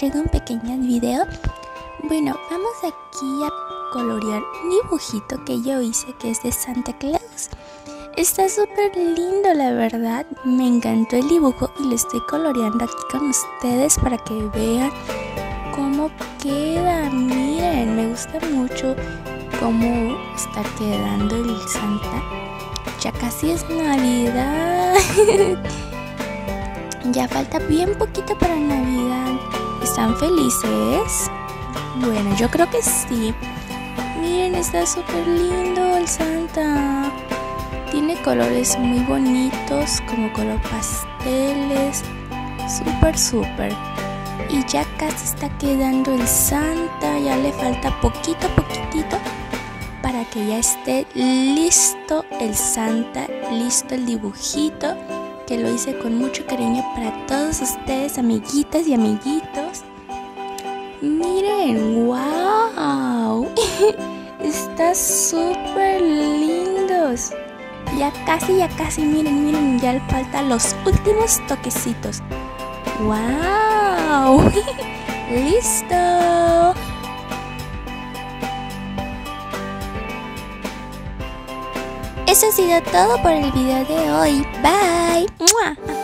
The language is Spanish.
traigo un pequeño video. Bueno, vamos aquí a colorear un dibujito que yo hice que es de Santa Claus. Está súper lindo, la verdad. Me encantó el dibujo y lo estoy coloreando aquí con ustedes para que vean cómo queda. Miren, me gusta mucho cómo está quedando el Santa. Ya casi es Navidad. ya falta bien poquito para Navidad. ¿Están felices? Bueno, yo creo que sí. Miren, está súper lindo el Santa. Tiene colores muy bonitos, como color pasteles. Súper, súper. Y ya casi está quedando el Santa. Ya le falta poquito, poquitito para que ya esté listo el Santa, listo el dibujito que lo hice con mucho cariño para todos ustedes, amiguitas y amiguitos. Miren, wow, está súper lindos. Ya casi, ya casi, miren, miren, ya le faltan los últimos toquecitos. ¡Wow! ¡Listo! Eso ha sido todo por el video de hoy. Bye.